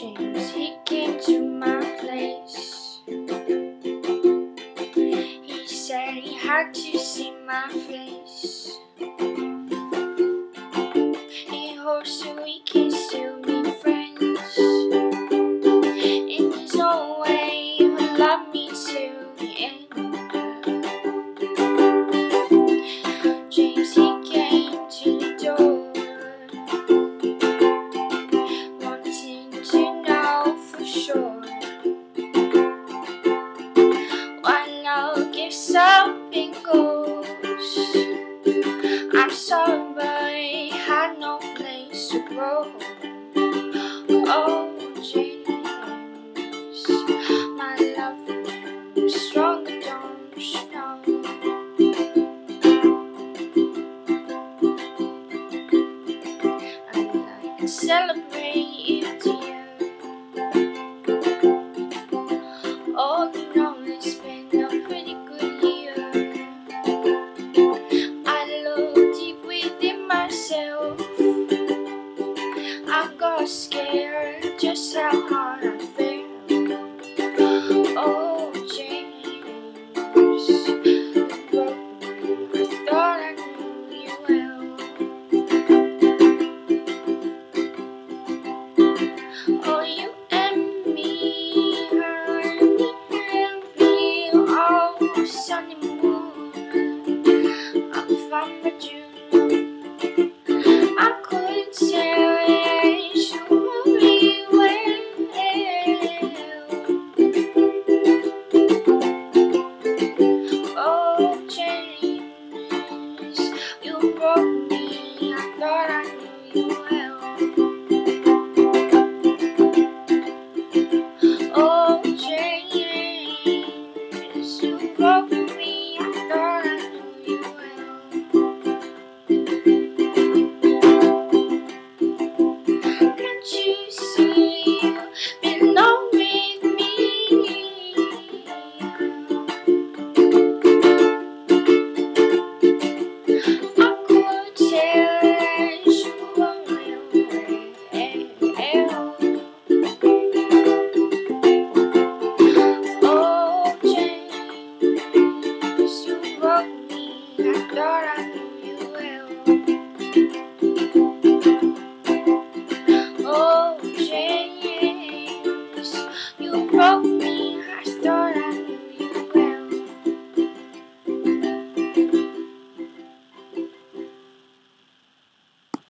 James, he came to my place. He said he had to see my face. something goes. I'm sorry, I had no place to grow. Oh, James, my love, is stronger, don't you know? I like celebrate. care just how hard I i thought i knew you